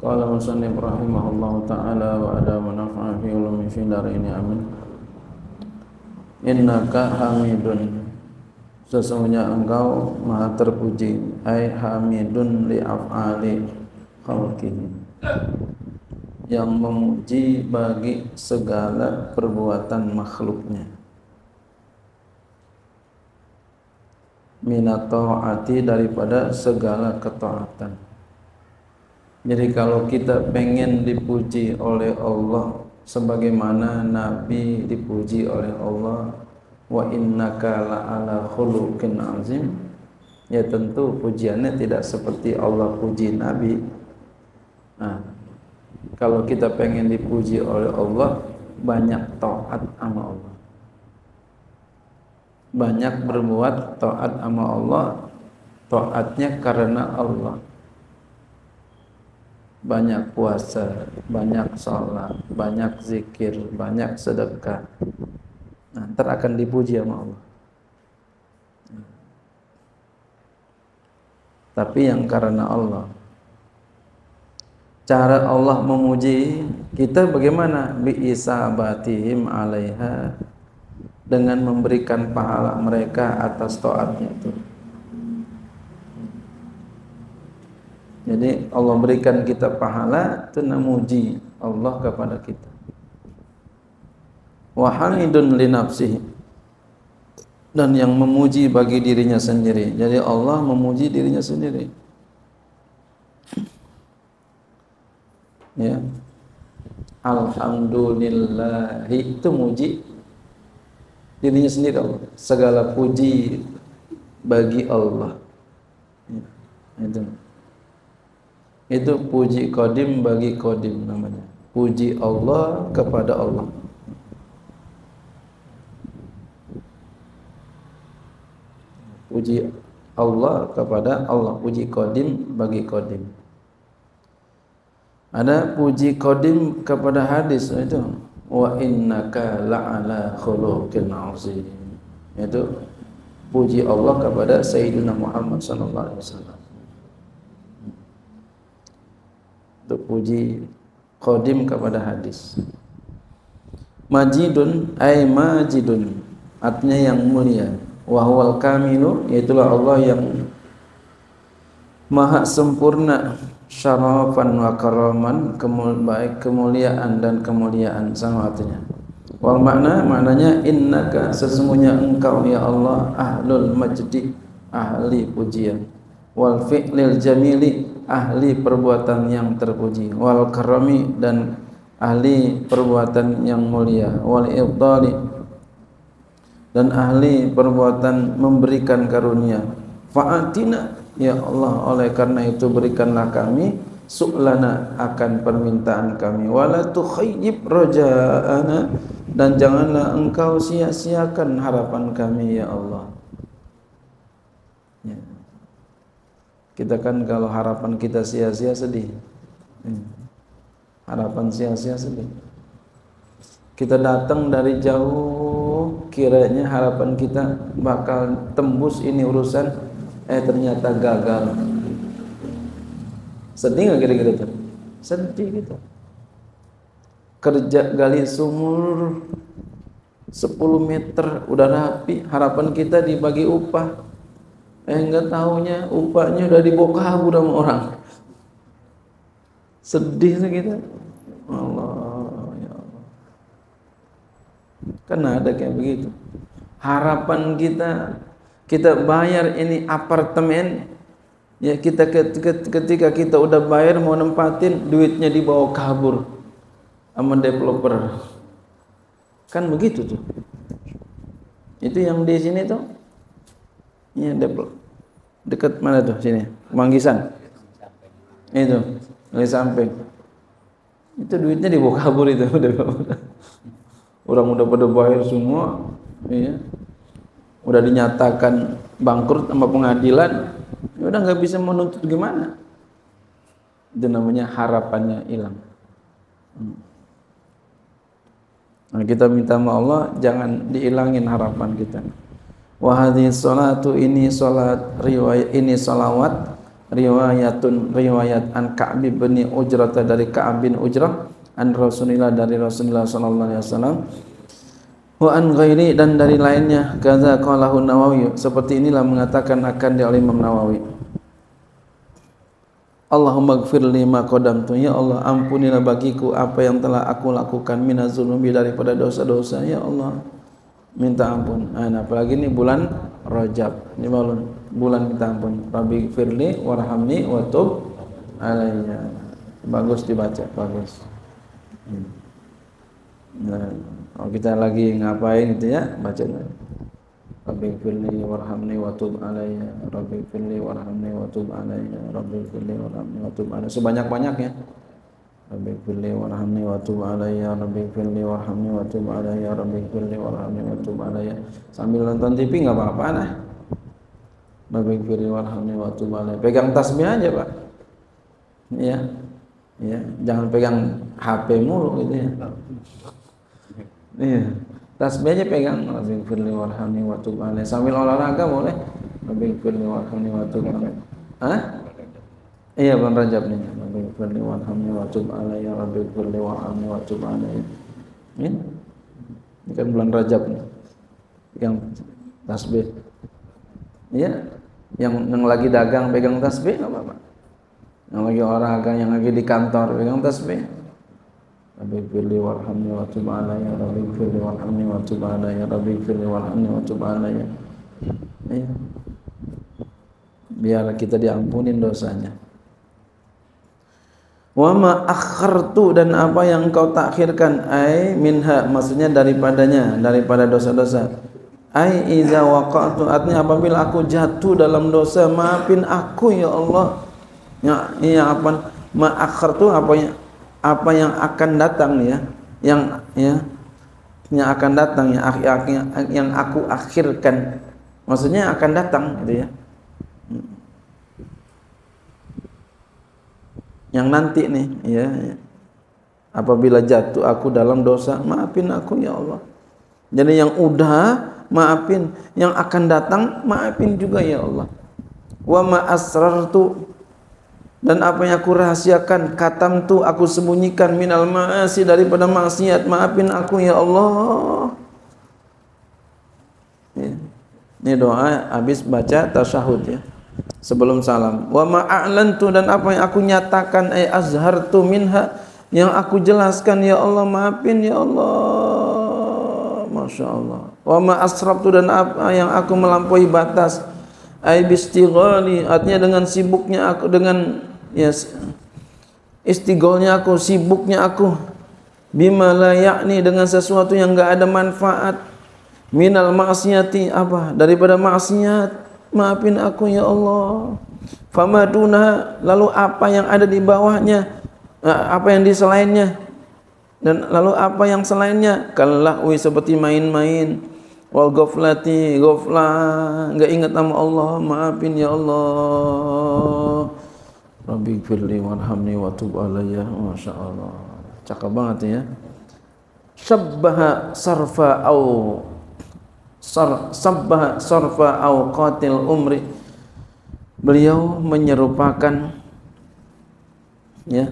قال المصنف رحمه الله تعالى وأدى منفع في علوم في دارين amin Innaka hamidun Sesungguhnya engkau maha terpuji Ay hamidun li af'ali khalqihi Yang memuji bagi segala perbuatan makhluknya Minato'ati daripada segala ketaatan jadi kalau kita pengen dipuji oleh Allah sebagaimana Nabi dipuji oleh Allah wa innaka la'ala khuluqin azim ya tentu pujiannya tidak seperti Allah puji Nabi. Nah, kalau kita pengen dipuji oleh Allah banyak taat sama Allah. Banyak berbuat taat sama Allah taatnya karena Allah banyak puasa, banyak sholat, banyak zikir, banyak sedekah. Ntar akan dipuji sama Allah. Tapi yang karena Allah. Cara Allah memuji kita bagaimana? Bi isabatihim alaiha dengan memberikan pahala mereka atas taatnya itu. Jadi Allah berikan kita pahala itu memuji Allah kepada kita. Wa hamidun li nafsihi dan yang memuji bagi dirinya sendiri. Jadi Allah memuji dirinya sendiri. Ya. Alhamdulillah itu muji dirinya sendiri Allah. Segala puji bagi Allah. Ya. Itu itu puji kodim bagi kodim namanya. Puji Allah kepada Allah. Puji Allah kepada Allah. Puji kodim bagi kodim ada puji kodim kepada hadis itu. Wa innaka la'ala khuluqin azim. Itu puji Allah kepada Sayyidina Muhammad sallallahu alaihi wasallam untuk puji qadim kepada hadis. Majidun ay majidun. Artinya yang mulia. Wahwal kamilu yaitulah Allah yang maha sempurna syarafan wa karaman kemul baik kemuliaan dan kemuliaan sama artinya. Wal makna maknanya innaka sesungguhnya engkau ya Allah ahlul majdi ahli pujian. Wal fi'lil jamili ahli perbuatan yang terpuji wal karami dan ahli perbuatan yang mulia wal ibdali dan ahli perbuatan memberikan karunia. Fa'atina ya Allah oleh karena itu berikanlah kami su'lana akan permintaan kami. Wala tukhayyib raja'ana dan janganlah engkau sia-siakan harapan kami ya Allah Kita kan kalau harapan kita sia-sia sedih. Hmm. Harapan sia-sia sedih. Kita datang dari jauh, kiranya harapan kita bakal tembus ini urusan, eh ternyata gagal. Sedih nggak kira-kira tuh? Sedih gitu. Kerja gali sumur 10 meter udah rapi, harapan kita dibagi upah Eh enggak tahunya upahnya udah dibawa kabur sama orang. Sedih kita. Allah ya Allah. Kan ada kayak begitu. Harapan kita kita bayar ini apartemen ya kita ketika kita udah bayar mau nempatin duitnya dibawa kabur sama developer. Kan begitu tuh. Itu yang di sini tuh Iya, dekat mana tuh? Sini? Manggisan. itu dari samping. Itu duitnya dibawa kabur itu. Udah orang udah pada bayar semua. Iya. Udah dinyatakan bangkrut sama pengadilan. Ya udah nggak bisa menuntut gimana? Itu namanya harapannya hilang. Hmm. nah, kita minta sama Allah jangan dihilangin harapan kita wahadi salatu ini salat riwayat ini salawat riwayatun riwayat an Ka'b bin Ujrah dari Ka'ab bin Ujrah an Rasulillah dari Rasulullah sallallahu alaihi wasallam. Wa an ghairi dan dari lainnya. Kaza qalahu Nawawi. Seperti inilah mengatakan akan di Imam Nawawi. Allahumma gfir li ma qadamtu ya Allah ampunilah bagiku apa yang telah aku lakukan minazunubi daripada dosa-dosa. Ya Allah minta ampun. Nah, apalagi ini bulan Rajab. Ini bulan bulan minta ampun. Rabbi firli warhamni wa tub alayya. Bagus dibaca bagus. Hmm. nah, kalau kita lagi ngapain gitu ya baca Rabbi firli warhamni wa tub alayya. Rabbi firli warhamni wa tub alayya. Rabbi firli warhamni wa tub alayya. Sebanyak-banyaknya Rabbi firli warhamni wa tub alayya Rabbi firli warhamni wa tub alayya Rabbi firli warhamni wa tub alayya sambil nonton TV nggak apa-apa nah Rabbi firli warhamni wa tub alayya pegang tasbih aja Pak ya ya jangan pegang HP mulu gitu ya Iya. Tasbih aja pegang Rabbi firli warhamni wa tub alaih. Sambil olahraga boleh. Rabbi firli warhamni wa tub. Hah? Iya bulan Rajab nih. Rabbi firli warhamni wa tub alaih. Rabbi firli warhamni wa tub alaih. Ini, ini kan bulan Rajab nih. Yang tasbih. Iya. Yang yang lagi dagang pegang tasbih enggak apa-apa. Yang lagi olahraga, yang lagi di kantor pegang tasbih Rabbi firli warhamni wa tub alayya Rabbi firli warhamni wa tub alayya Rabbi firli warhamni wa tub alayya ya. biar kita diampunin dosanya wa ma akhartu dan apa yang engkau takhirkan ai minha maksudnya daripadanya daripada dosa-dosa. Ai iza waqa'tu artinya apabila aku jatuh dalam dosa maafin aku ya Allah. Ya, ya apa ma akhartu apa yang apa yang akan datang ya. Yang ya yang akan datang yang yang, yang aku akhirkan. Maksudnya akan datang gitu ya yang nanti nih ya, apabila jatuh aku dalam dosa maafin aku ya Allah. Jadi yang udah maafin. Yang akan datang maafin juga ya Allah. Wa ma asrartu. Dan apa yang aku rahasiakan katam tu aku sembunyikan. Minal ma'asi daripada maksiat maafin aku ya Allah. Ya. ini doa habis baca tasyahud ya sebelum salam. Wa ma'a'lantu dan apa yang aku nyatakan ay azhartu minha yang aku jelaskan ya Allah maafin ya Allah. Masya Allah. Wa ma'asrabtu dan apa yang aku melampaui batas. Ay bistighali artinya dengan sibuknya aku dengan ya istigolnya aku sibuknya aku. Bima la yakni dengan sesuatu yang enggak ada manfaat. Minal maksiati apa? Daripada maksiat maafin aku ya Allah. Famaduna lalu apa yang ada di bawahnya? Eh, apa yang di selainnya? Dan lalu apa yang selainnya? Kalahwi seperti main-main. Wal ghaflati ghafla. Enggak ingat nama Allah. Maafin ya Allah. Rabbi firli warhamni wa tub alayya. Masya Allah. Cakep banget ya. Sabbaha sarfa au sar, Sabbaha sarfa au qatil umri. Beliau menyerupakan ya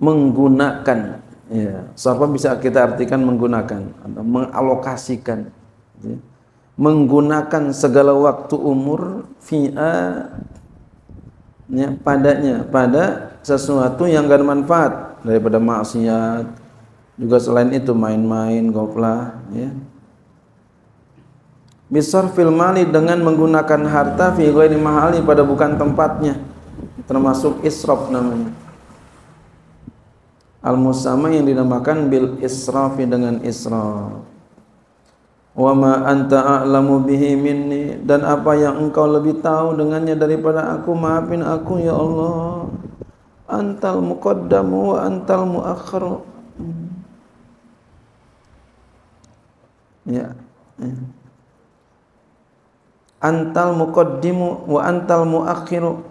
menggunakan ya sarfa bisa kita artikan menggunakan atau mengalokasikan ya. menggunakan segala waktu umur fi'a ya, padanya pada sesuatu yang gak manfaat. Daripada maksiat juga selain itu main-main goplah ya Bisar filmali dengan menggunakan harta fi ghairi mahali pada bukan tempatnya. Termasuk israf namanya. Al musama yang dinamakan bil israfi dengan israf. Wa ma anta a'lamu bihi minni. Dan apa yang engkau lebih tahu dengannya daripada aku maafin aku ya Allah. Antal muqaddamu wa antal muakhir ya, ya antal muqaddimu wa antal muakhiru.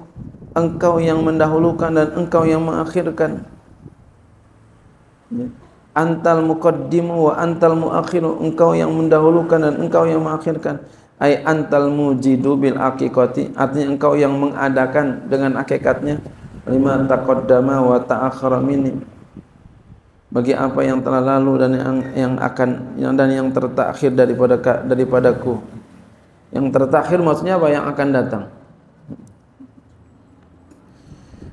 Engkau yang mendahulukan dan engkau yang mengakhirkan. Ya. antal muqaddimu wa antal muakhiru. Engkau yang mendahulukan dan engkau yang mengakhirkan. Ay antal mujidu bil aqiqati. Artinya engkau yang mengadakan dengan akikatnya lima taqaddama wa ta'akhkhara minni. Bagi apa yang telah lalu dan yang yang akan yang dan yang tertakhir daripada daripadaku yang tertakhir maksudnya apa? Yang akan datang.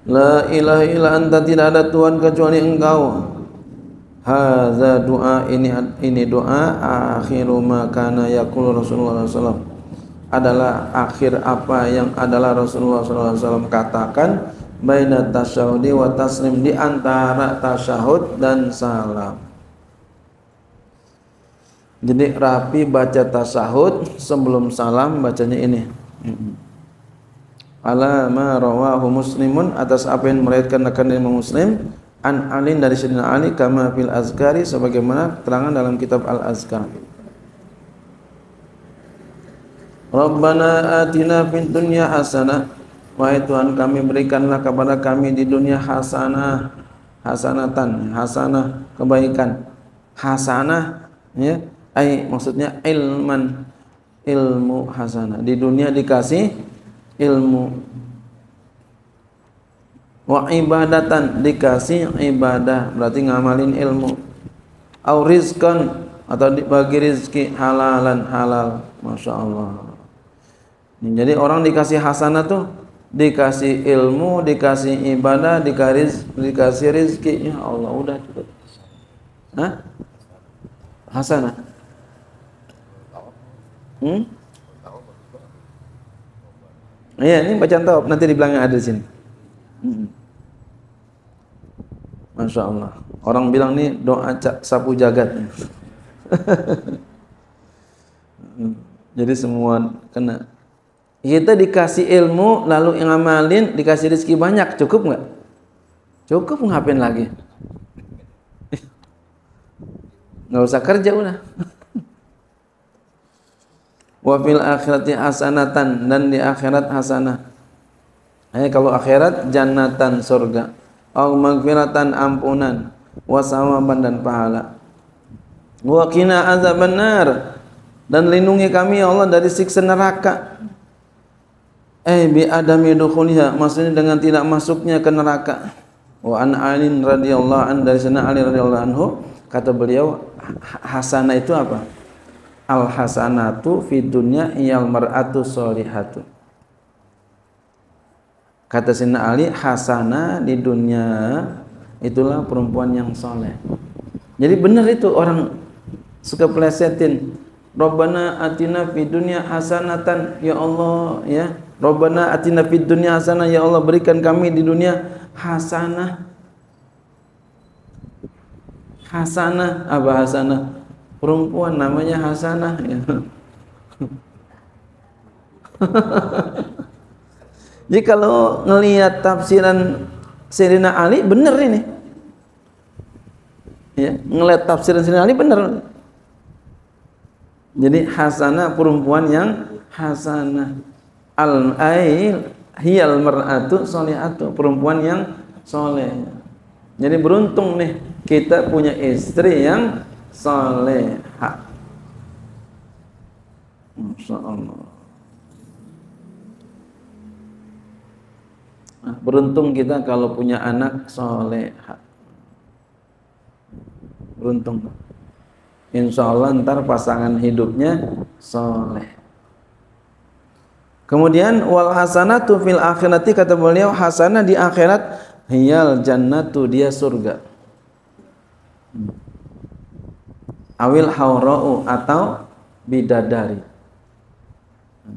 La ilaha illa anta tidak ada Tuhan kecuali engkau. Haza doa ini ini doa akhiru ma kana yaqulu Rasulullah SAW adalah akhir apa yang adalah Rasulullah SAW katakan baina tasyahudi wa taslim di antara tasyahud dan salam. Jadi rapi baca tasahud sebelum salam bacanya ini. Ala ma rawahu muslimun atas apa yang meriwayatkan akan Imam Muslim an alin dari Sayyidina Ali kama fil azkari sebagaimana terangan dalam kitab Al Azkar. Rabbana atina fid dunya hasanah Wahai Tuhan kami berikanlah kepada kami di dunia hasanah hasanatan hasanah kebaikan hasanah ya ai maksudnya ilman. Ilmu hasanah. Di dunia dikasih ilmu. Wa ibadatan dikasih ibadah. Berarti ngamalin ilmu. Au rizkan atau bagi rizki halalan halal. Masya Allah. Jadi orang dikasih hasanah tuh dikasih ilmu dikasih ibadah dikasih dikasih rizki. Ya Allah udah cukup. Hah? hasanah Hmm? Iya, ini bacaan tawab nanti di belakang ada di sini. Hmm. Masya Allah. Orang bilang nih doa sapu jagat. Jadi semua kena. Kita dikasih ilmu lalu ngamalin dikasih rezeki banyak cukup nggak? Cukup ngapain lagi? Nggak usah kerja udah wa fil akhirati hasanatan dan di akhirat hasanah. Eh kalau akhirat jannatan surga, au magfiratan ampunan, wa sawaban dan pahala. Wa qina azaban nar dan lindungi kami ya Allah dari siksa neraka. Eh bi adami dukhuliha maksudnya dengan tidak masuknya ke neraka. Wa an alin radhiyallahu an dari sana Ali radhiyallahu anhu kata beliau hasanah itu apa? Al hasanatu fi dunya iyal mar'atu solihatu. Kata Sina Ali hasana di dunia itulah perempuan yang soleh. Jadi benar itu orang suka plesetin Rabbana atina fi dunya hasanatan ya Allah ya. Rabbana atina fi dunya hasanah ya Allah berikan kami di dunia hasanah. Hasanah apa hasanah perempuan namanya Hasanah ya. Jadi kalau ngelihat tafsiran Serina Ali benar ini. Ya, ngelihat tafsiran Serina Ali benar. Jadi hasanah perempuan yang hasanah. Al ail hiyal mar'atu solihatu perempuan yang soleh. Jadi beruntung nih kita punya istri yang saleha. Masya Allah. Nah, beruntung kita kalau punya anak soleha. Beruntung. Insya Allah ntar pasangan hidupnya soleh. Kemudian wal hasanatu fil akhirati kata beliau hasanah di akhirat hiyal jannatu dia surga. Hmm awil haura'u atau bidadari.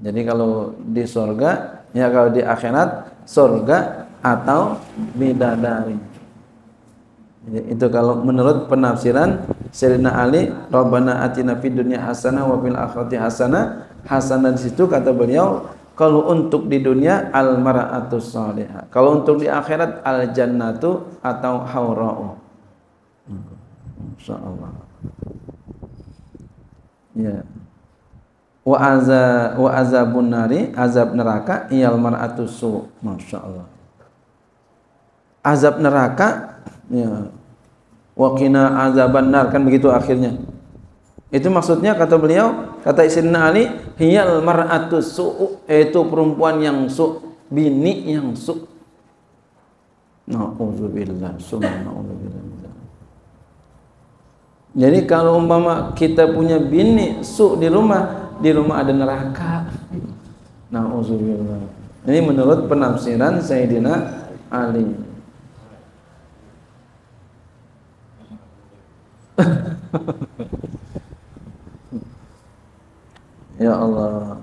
Jadi kalau di surga, ya kalau di akhirat surga atau bidadari. Itu kalau menurut penafsiran Sayyidina Ali, Rabbana atina fid dunya hasanah wa fil akhirati hasanah. Hasanah di situ kata beliau Kalau untuk di dunia al mar'atu salihah. Kalau untuk di akhirat al jannatu atau haura'u. Insyaallah. Ya. Wa azza wa azabun nari, azab neraka iyal mar'atu su. Masyaallah. Azab neraka ya. Wa qina azaban nar kan begitu akhirnya. Itu maksudnya kata beliau, kata Sayyidina Ali, hiyal mar'atu su'u, yaitu perempuan yang su, bini yang su. Nauzubillah, subhanallah. Jadi kalau umpama kita punya bini su di rumah, di rumah ada neraka. Nauzubillah. Ini menurut penafsiran Sayyidina Ali. Ya Allah.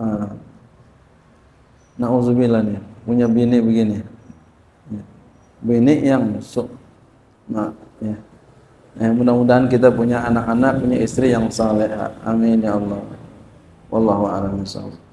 Ah. Nauzubillah nih, punya bini begini. Bini yang su. Eh, mudah-mudahan kita punya anak-anak, punya istri yang saleh. Amin ya Allah. Wallahu a'lam bishawab.